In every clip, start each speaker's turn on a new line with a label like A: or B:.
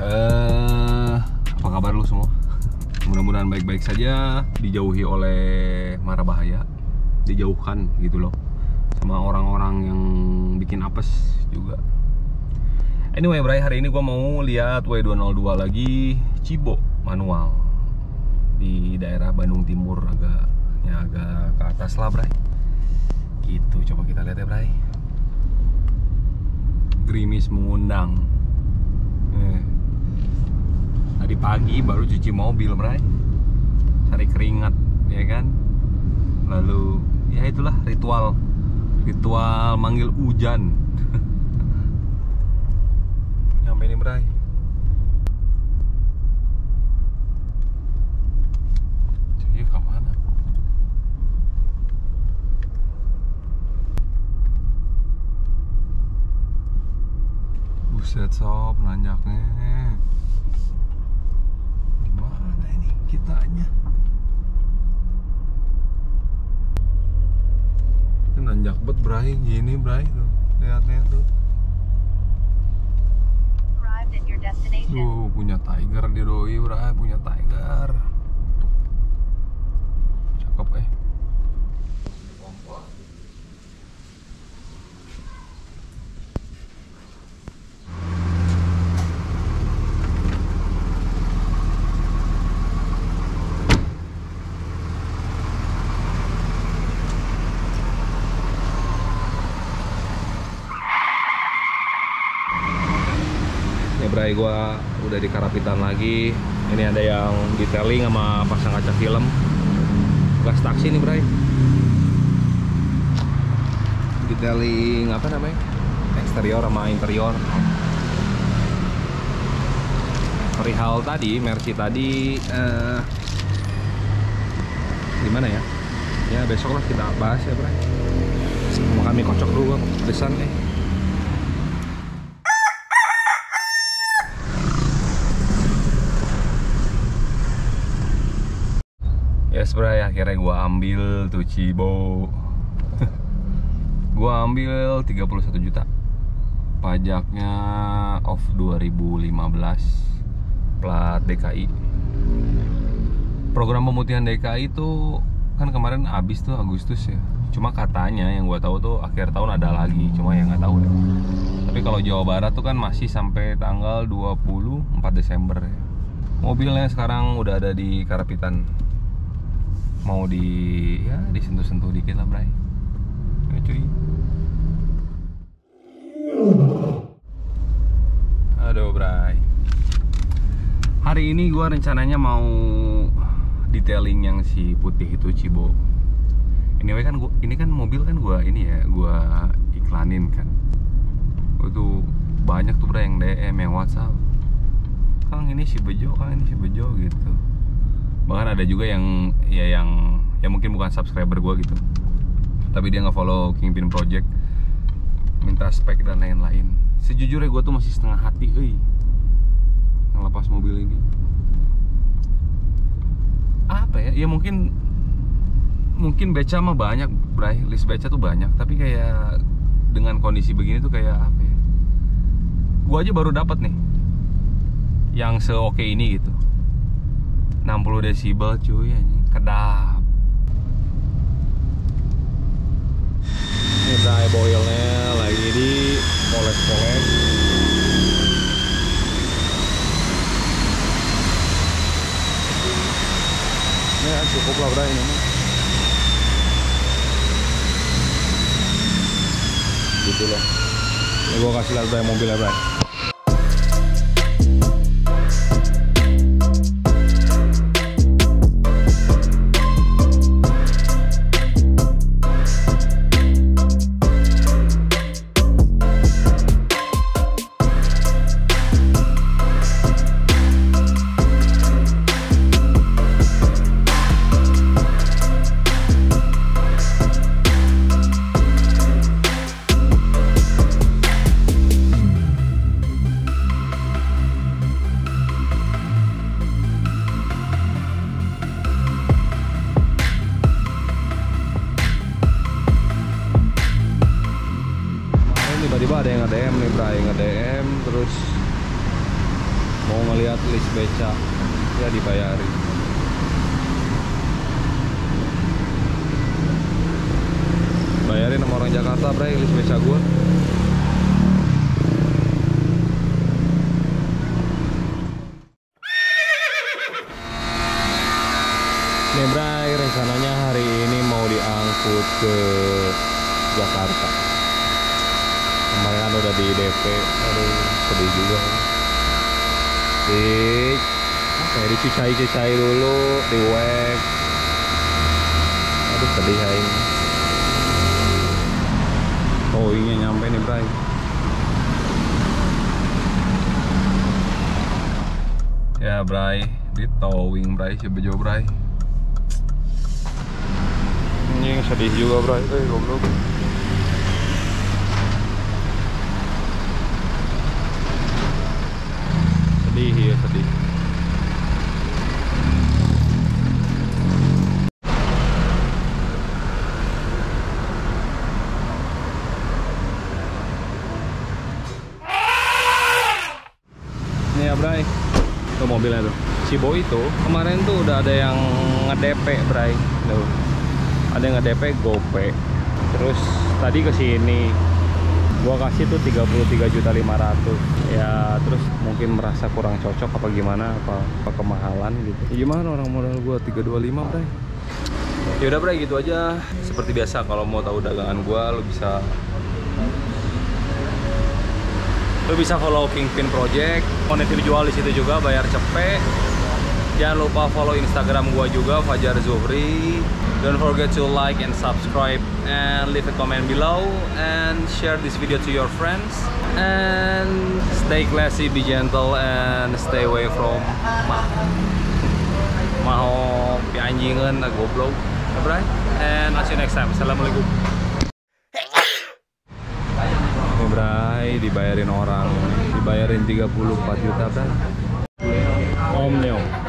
A: Eh, apa kabar lu semua? Mudah-mudahan baik-baik saja, dijauhi oleh mara bahaya, dijauhkan gitu loh, sama orang-orang yang bikin apes juga. Anyway, Bray, hari ini gua mau lihat W202 lagi Cibo manual di daerah Bandung Timur agaknya agak ke atas lah, Bray. Gitu, coba kita lihat ya, Bray. Grimis mengundang. Eh. Tadi pagi baru cuci mobil, Bray. Cari keringat, ya kan? Lalu ya itulah ritual ritual manggil hujan. Nyampe ini, Bray. Buset sob, nanjaknya kitanya? Ini nanjak bet bray, gini bray tuh. Lihat-lihat tuh. Duh, punya tiger di doi bray, punya tiger Cakep eh Ya Bray, gua udah di Karapitan lagi. Ini ada yang detailing sama pasang kaca film. Gas taksi nih Bray. Detailing apa namanya? Eksterior sama interior. Perihal tadi, Mercy tadi eh, gimana ya? Ya besok lah kita bahas ya Bray. Mau kami kocok dulu bang, pedesan Yes bray, akhirnya gua ambil tuh Cibo. Gua ambil 31 juta. Pajaknya off 2015 Plat DKI Program pemutihan DKI itu kan kemarin habis tuh Agustus ya. Cuma katanya yang gua tahu tuh akhir tahun ada lagi Cuma yang nggak tahu deh. Tapi kalau Jawa Barat tuh kan masih sampai tanggal 24 Desember ya. Mobilnya sekarang udah ada di Karapitan mau di ya disentuh-sentuh dikit lah Bray. Ya cuy. Aduh Bray. Hari ini gua rencananya mau detailing yang si putih itu Cibo. Anyway kan gua, ini kan mobil kan gua ini ya gua iklanin kan. Itu banyak tuh Bray yang DM yang WhatsApp. Kang ini si Bejo Kang ini si Bejo gitu bahkan ada juga yang ya yang ya mungkin bukan subscriber gue gitu. Tapi dia nggak follow Kingpin Project minta spek dan lain-lain. Sejujurnya gue tuh masih setengah hati euy ngelepas mobil ini. Apa ya? Ya mungkin mungkin beca mah banyak bray. List beca tuh banyak. Tapi kayak dengan kondisi begini tuh kayak apa ya? Gue aja baru dapat nih yang seoke ini gitu 60 desibel cuy anjing. Kedap. Ini dry boilnya lagi di poles-poles. Ini ya cukup lah bro ini. Gitu loh. Ini gua kasih lihat bro mobilnya bro tiba-tiba ada yang nge-DM nih Bray nge-DM terus mau ngeliat list beca. Ya dibayarin. Bayarin sama orang Jakarta bray list beca gua. Nih Bray, rencananya hari ini mau diangkut ke Jakarta. Kemarin kan udah di DP, aduh sedih juga. Di apa ya, dicucai-cucai dulu, di wax. Aduh sedih ya ini. Oh ini nyampe nih Bray. Ya Bray, di towing Bray, si bejo Bray. Anjing sedih juga bray, eh goblok Sedih ya sedih. Ini ya bray. Tuh mobilnya tuh. Cibo itu kemarin tuh udah ada yang nge-DP bray. Tuh. Ada yang nge-DP GoPay terus tadi ke sini gua kasih tuh 33 juta 500 ya terus mungkin merasa kurang cocok apa gimana apa, apa kemahalan gitu. Ya gimana orang modal gua? 325 bray. Ya udah bray gitu aja. Seperti biasa kalau mau tahu dagangan gua lu bisa lu bisa follow Kingpin Project. Monetir jual di situ juga bayar cepet jangan lupa follow Instagram gua juga Fajar Zuhri. Don't forget to like and subscribe and leave a comment below and share this video to your friends. And stay classy be gentle and stay away from mah mau pianjingan goblok. Bray and I'll see you next time. Assalamualaikum. Bray, dibayarin orang. Dibayarin 34 juta Bray Om Neo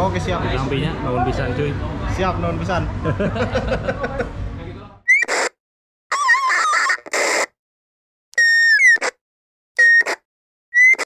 B: Oke siap.
A: Sampingnya, namun pisan cuy
B: Siap non pisan.